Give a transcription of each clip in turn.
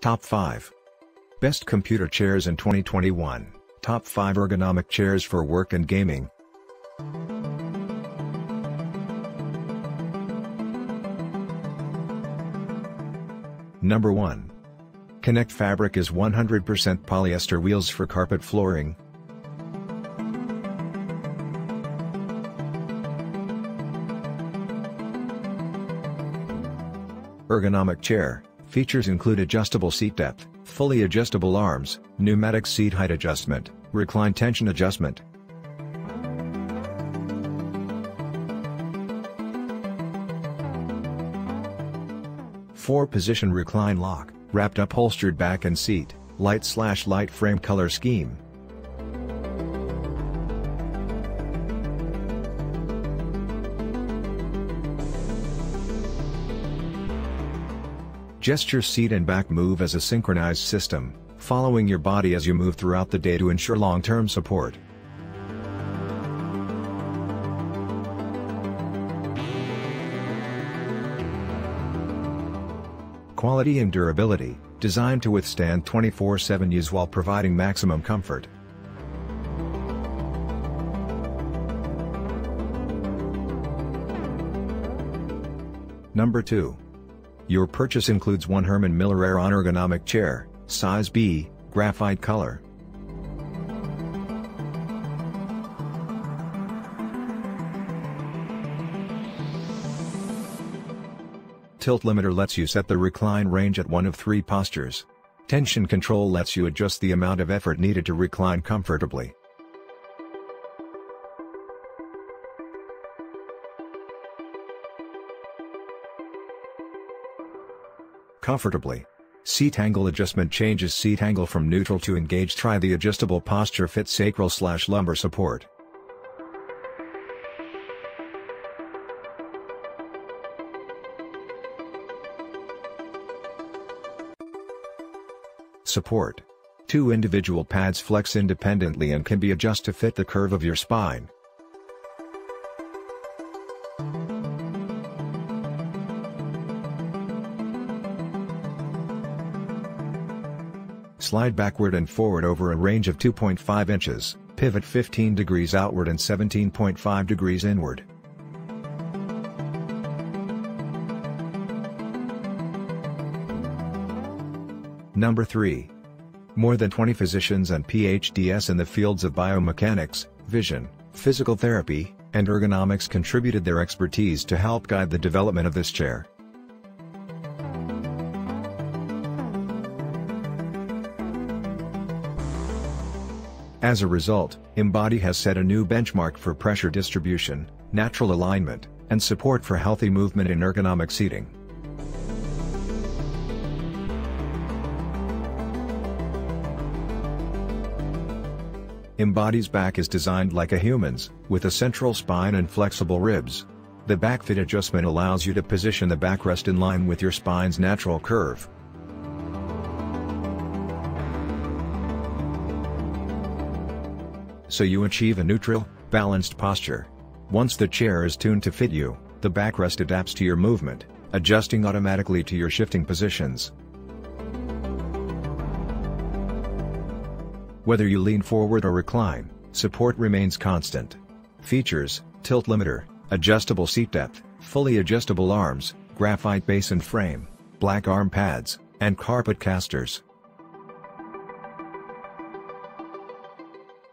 Top 5. Best computer chairs in 2021. Top 5 ergonomic chairs for work and gaming. Number 1. Connect Fabric is 100% polyester wheels for carpet flooring. Ergonomic chair, features include adjustable seat depth, fully adjustable arms, pneumatic seat height adjustment, recline tension adjustment. Four position recline lock, wrapped upholstered back and seat, light slash light frame color scheme. Gesture seat and back move as a synchronized system, following your body as you move throughout the day to ensure long-term support. Quality and durability, designed to withstand 24-7 use while providing maximum comfort. Number 2. Your purchase includes one Herman Miller Aeron ergonomic chair, size B, graphite color. Tilt limiter lets you set the recline range at one of three postures. Tension control lets you adjust the amount of effort needed to recline comfortably. Comfortably. Seat angle adjustment changes seat angle from neutral to engaged. Try the adjustable posture fit sacral slash lumbar support. Support. Two individual pads flex independently and can be adjusted to fit the curve of your spine. Slide backward and forward over a range of 2.5 inches, pivot 15 degrees outward and 17.5 degrees inward. Number 3. More than 20 physicians and PhDs in the fields of biomechanics, vision, physical therapy, and ergonomics contributed their expertise to help guide the development of this chair. As a result, Embody has set a new benchmark for pressure distribution, natural alignment, and support for healthy movement in ergonomic seating. Embody's back is designed like a human's, with a central spine and flexible ribs. The back fit adjustment allows you to position the backrest in line with your spine's natural curve. So you achieve a neutral, balanced posture. Once the chair is tuned to fit you, the backrest adapts to your movement, adjusting automatically to your shifting positions. Whether you lean forward or recline, support remains constant. Features, tilt limiter, adjustable seat depth, fully adjustable arms, graphite base and frame, black arm pads, and carpet casters.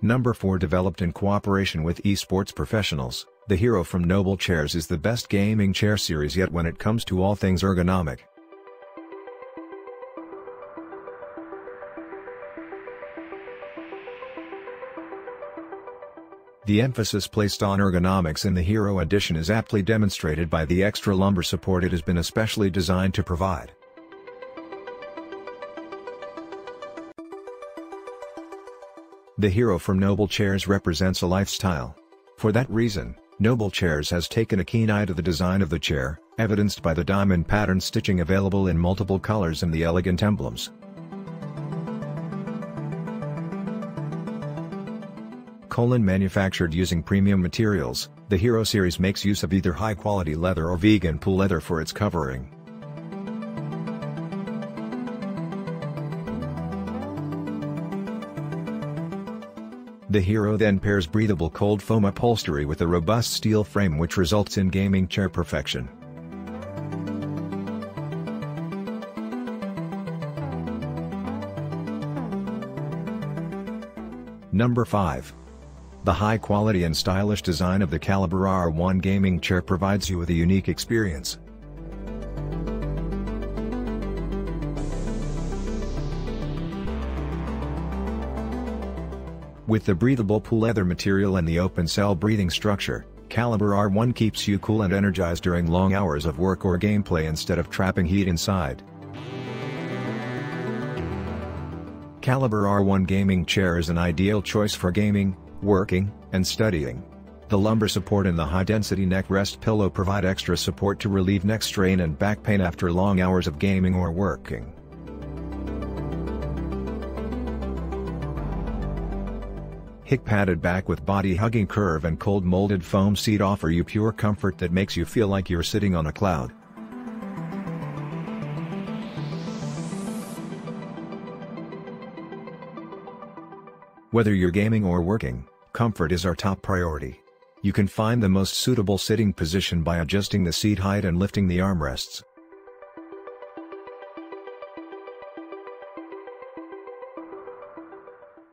Number 4 Developed in cooperation with esports professionals, the Hero from Noble Chairs is the best gaming chair series yet when it comes to all things ergonomic. The emphasis placed on ergonomics in the Hero Edition is aptly demonstrated by the extra lumbar support it has been especially designed to provide. The hero from Noble Chairs represents a lifestyle. For that reason, Noble Chairs has taken a keen eye to the design of the chair, evidenced by the diamond pattern stitching available in multiple colors and the elegant emblems. Colon manufactured using premium materials, the Hero series makes use of either high-quality leather or vegan PU leather for its covering. The Hero then pairs breathable cold foam upholstery with a robust steel frame which results in gaming chair perfection. Number 5. The high quality and stylish design of the Caliber R1 gaming chair provides you with a unique experience. With the breathable PU leather material and the open cell breathing structure, Caliber R1 keeps you cool and energized during long hours of work or gameplay instead of trapping heat inside. Caliber R1 gaming chair is an ideal choice for gaming, working, and studying. The lumbar support and the high-density neck rest pillow provide extra support to relieve neck strain and back pain after long hours of gaming or working. Hick padded back with body hugging curve and cold molded foam seat offer you pure comfort that makes you feel like you're sitting on a cloud. Whether you're gaming or working, comfort is our top priority. You can find the most suitable sitting position by adjusting the seat height and lifting the armrests.